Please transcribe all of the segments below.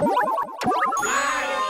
Mario!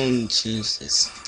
Oh, Jesus.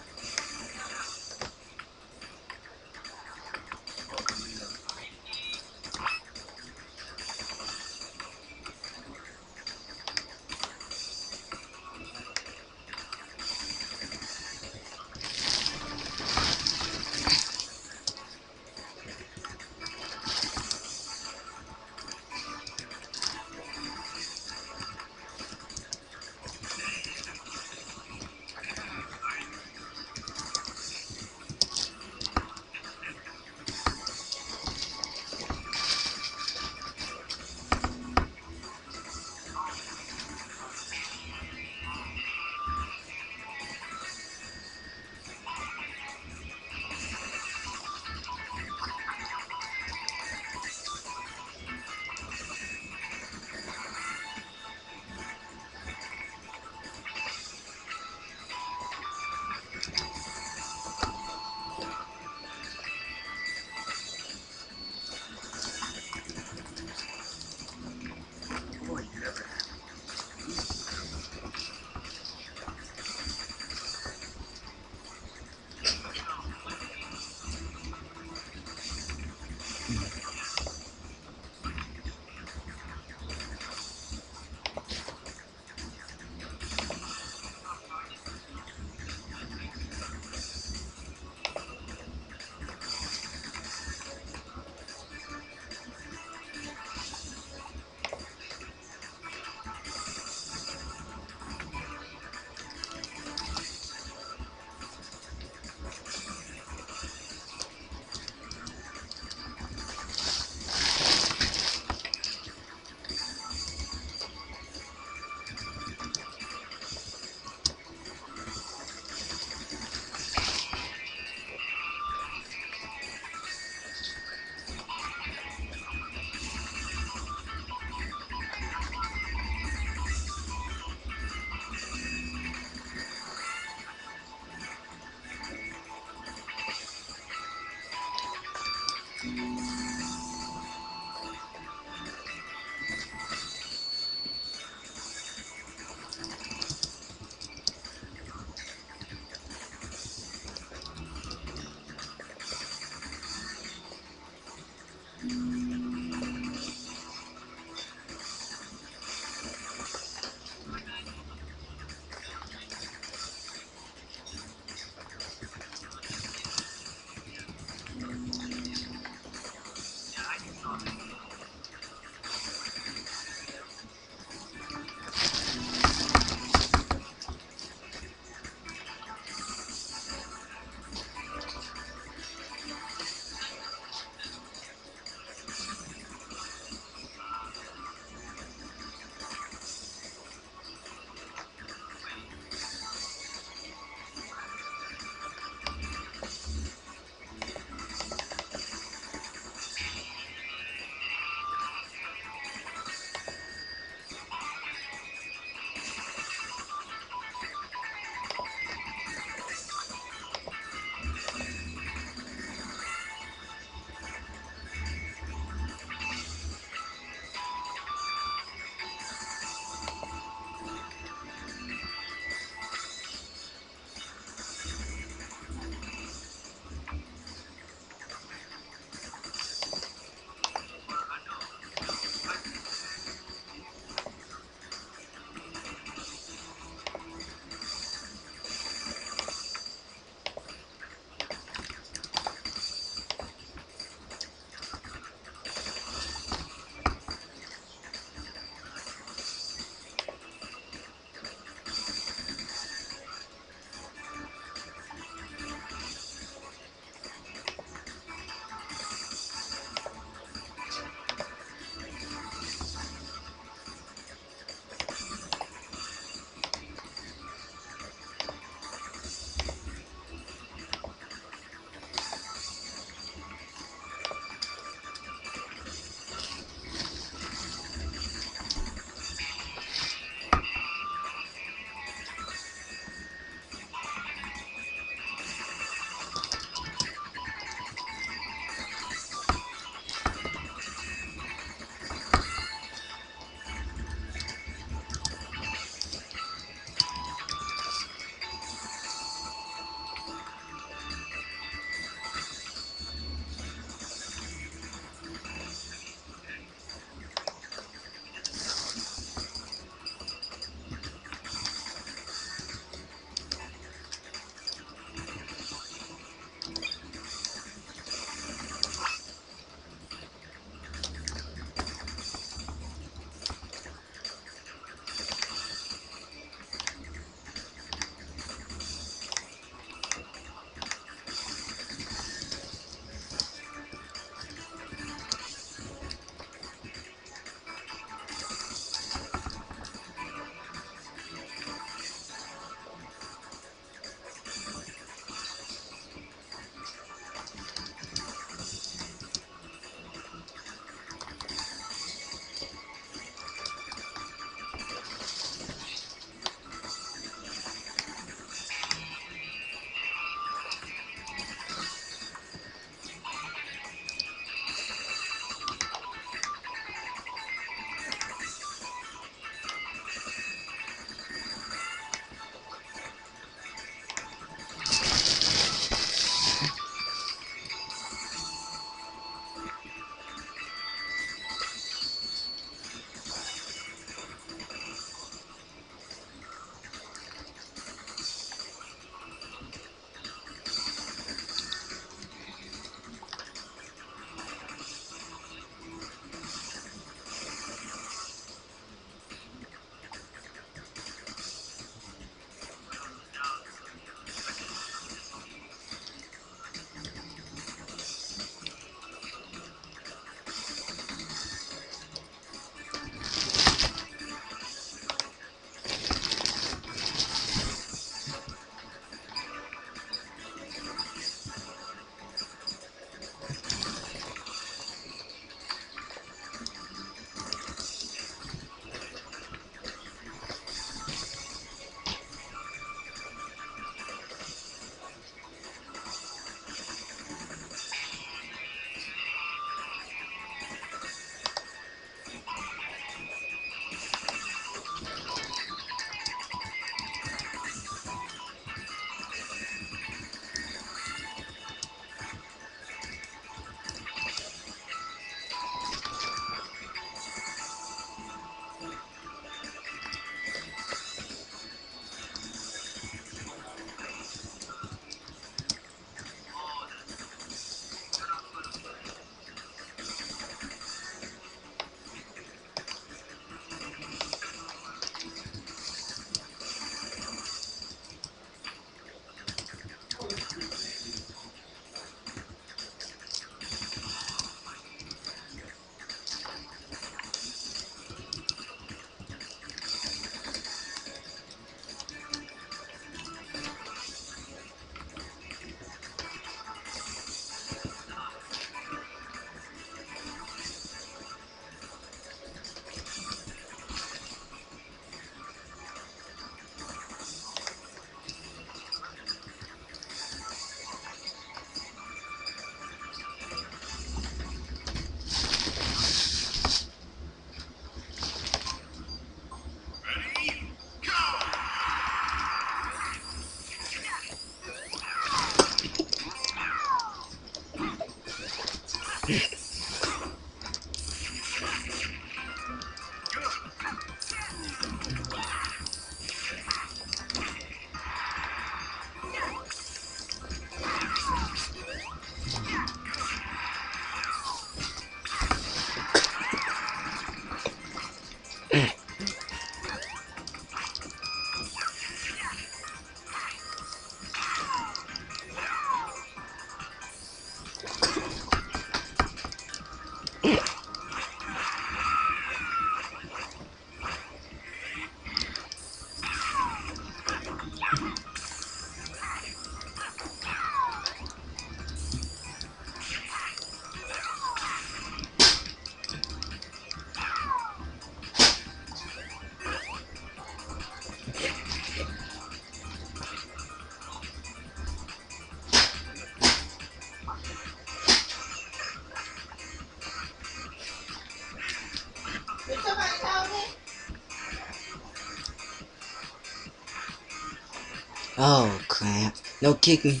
Oh crap. No kicking.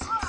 Yes.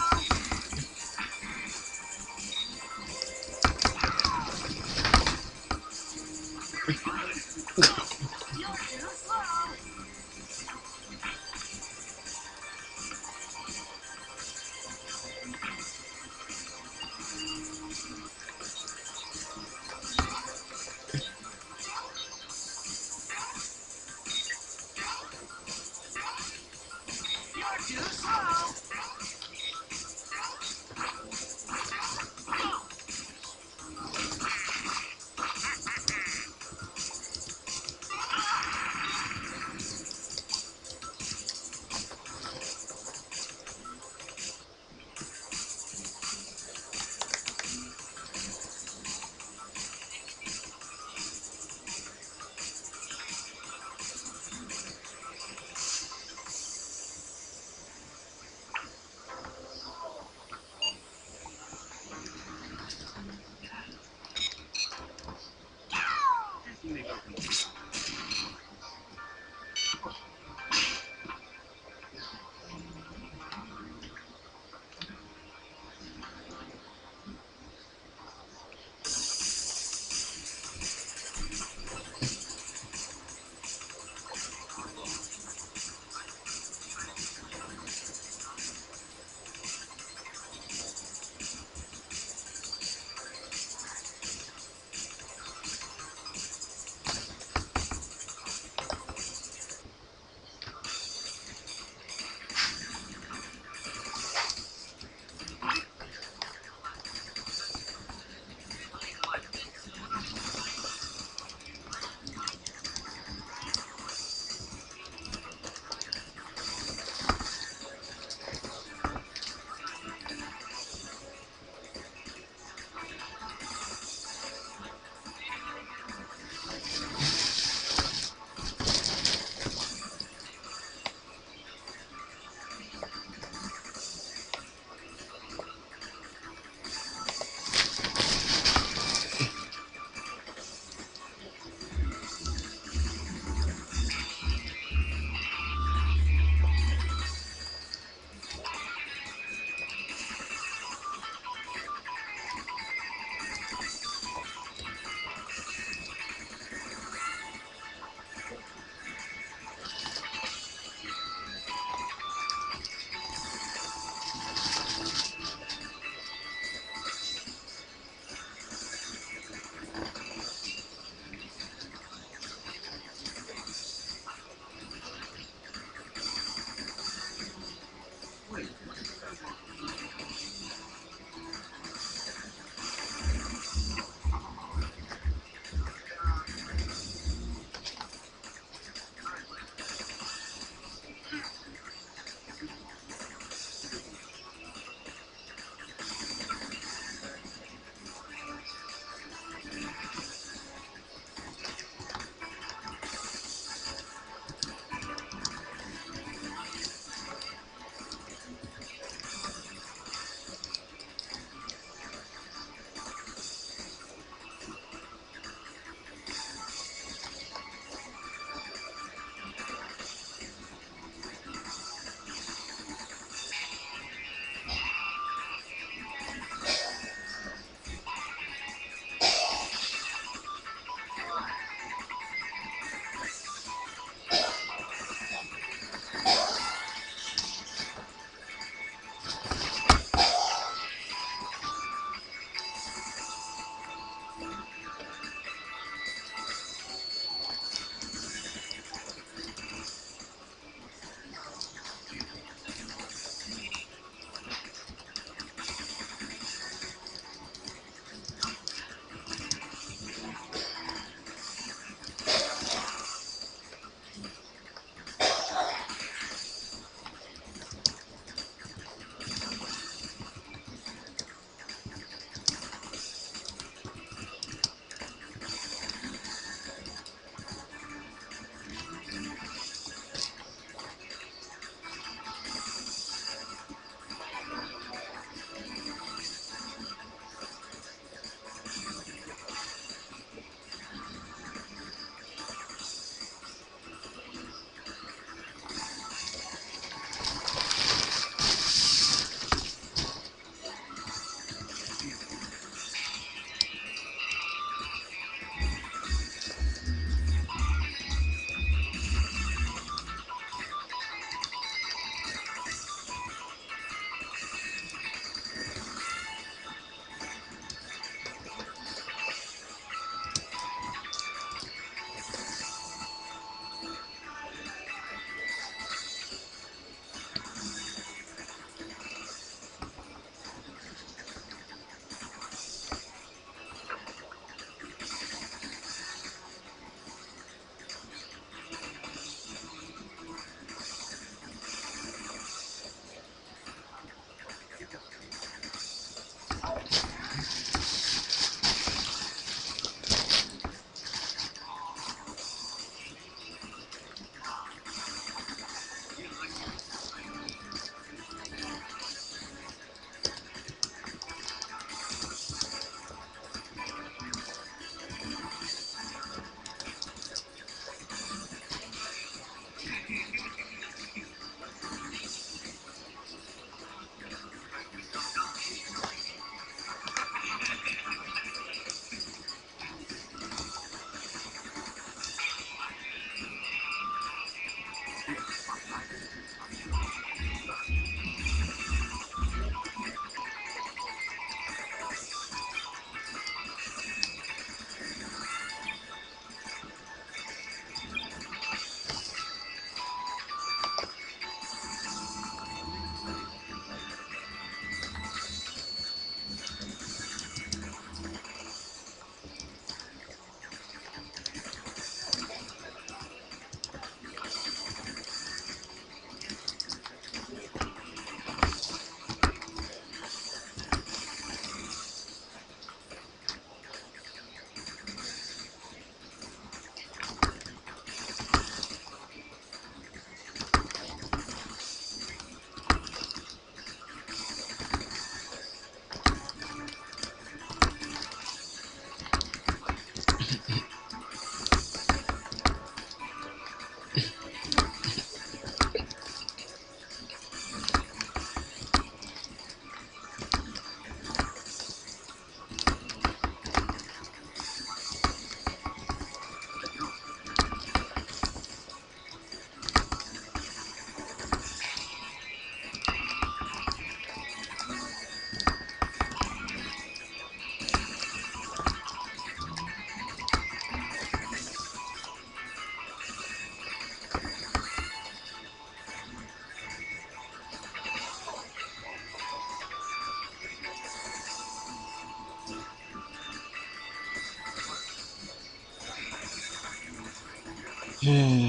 Hmm.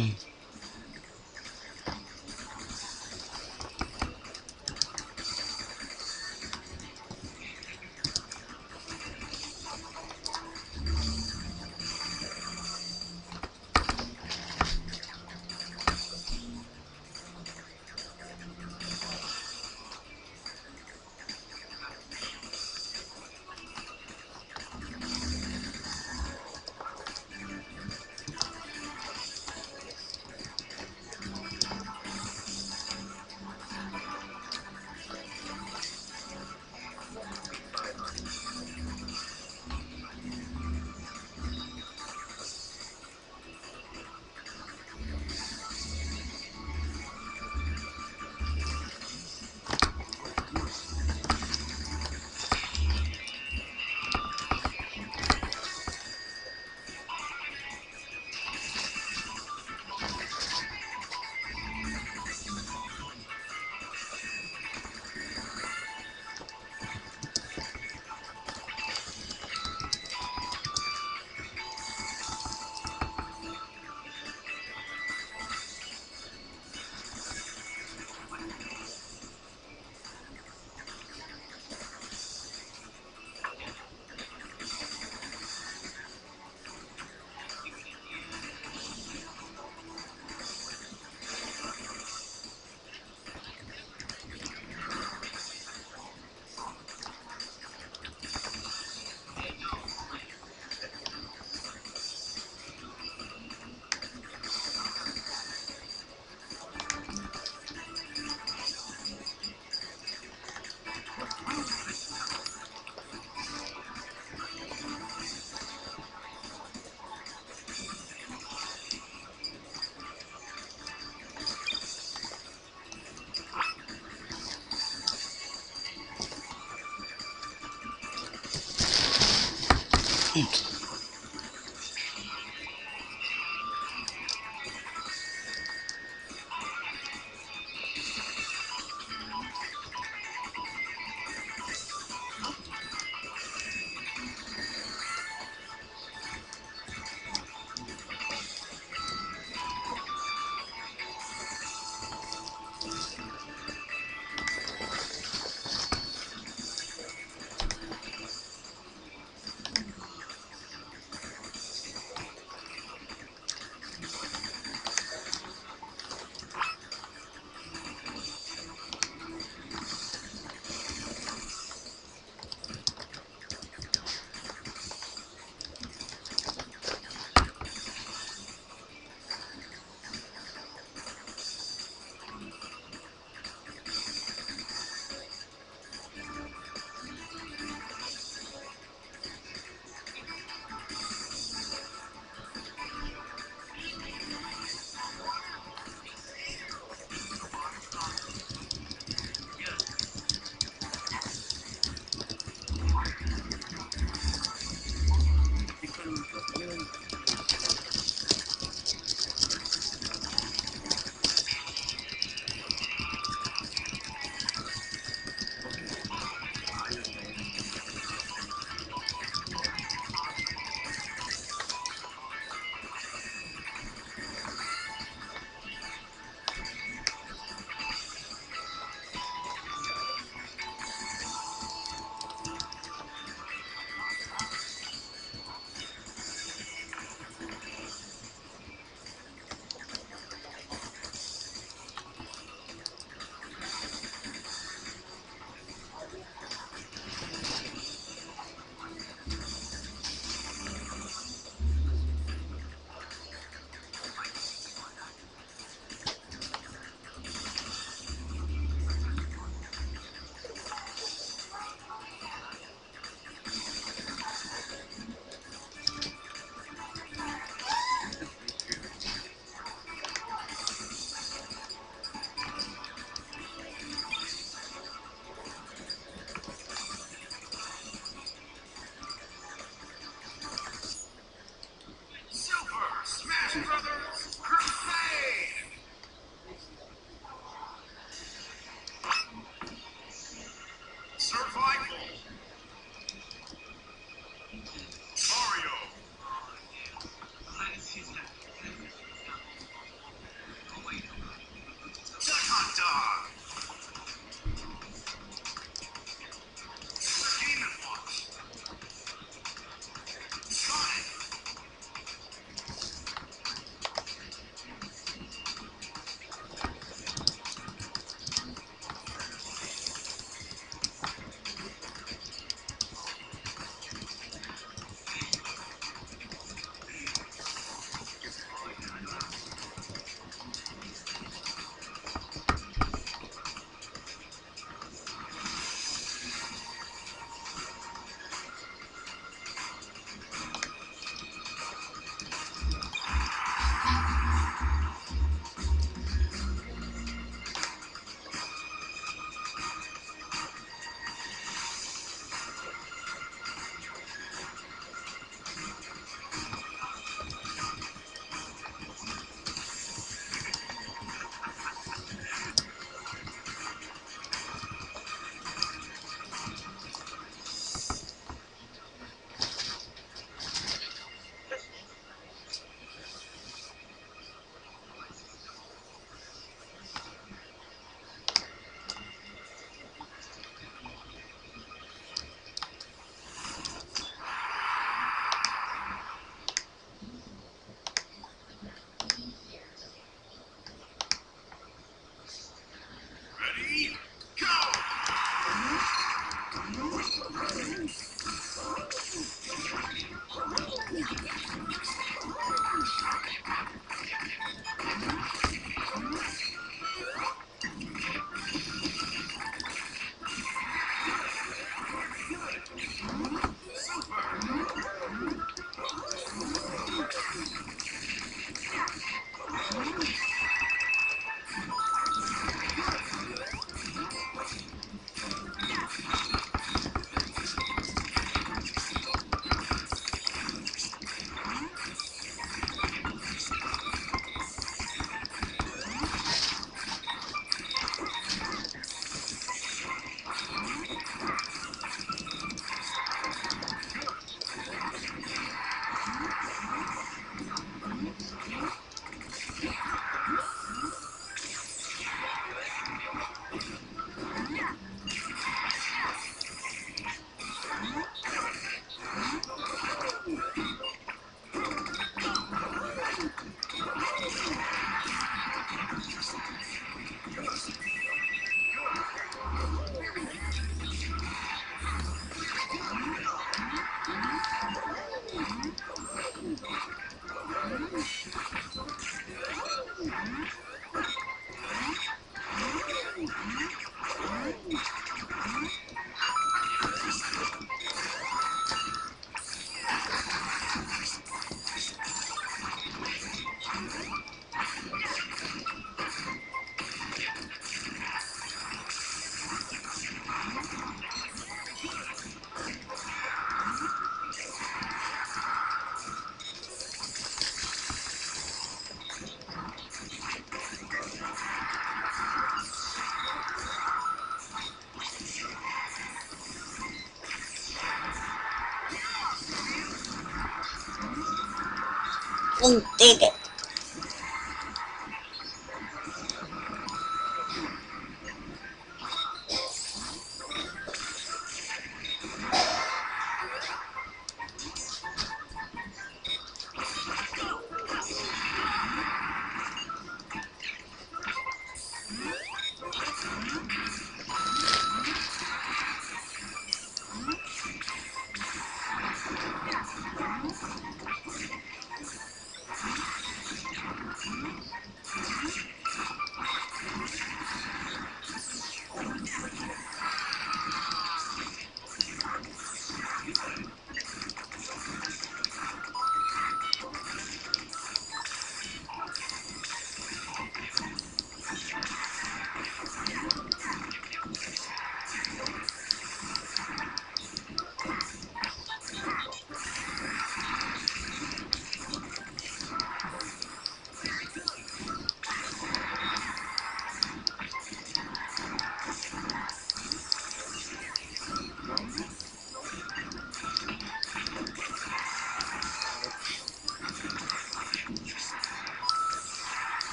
He did it.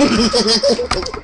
ハハハハ!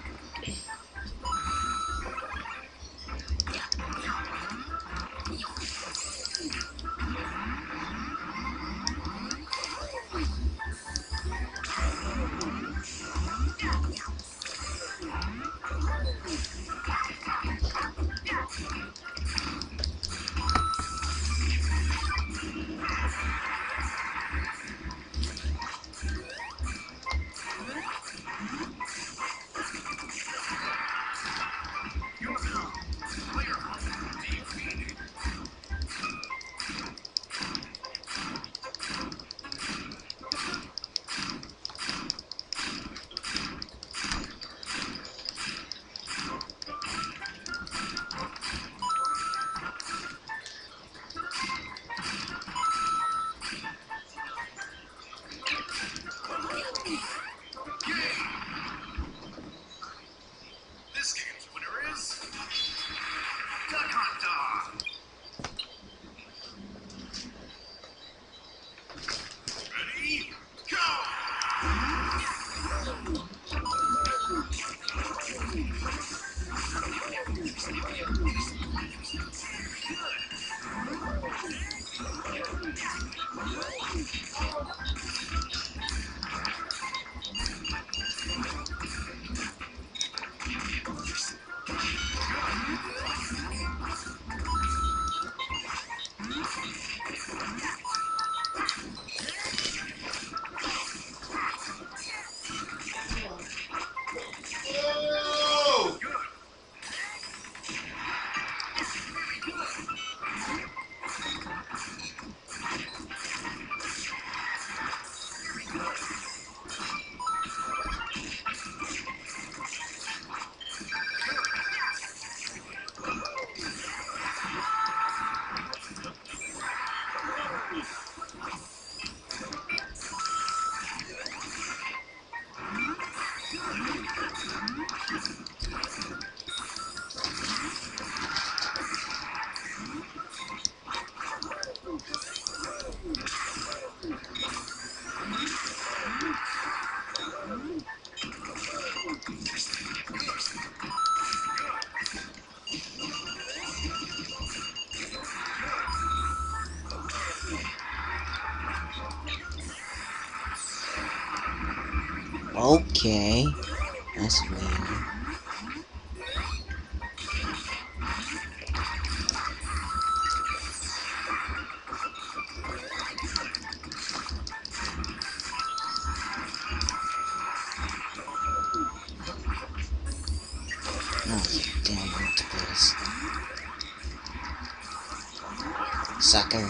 Okay. That's weird. Damn multiples. Sucker.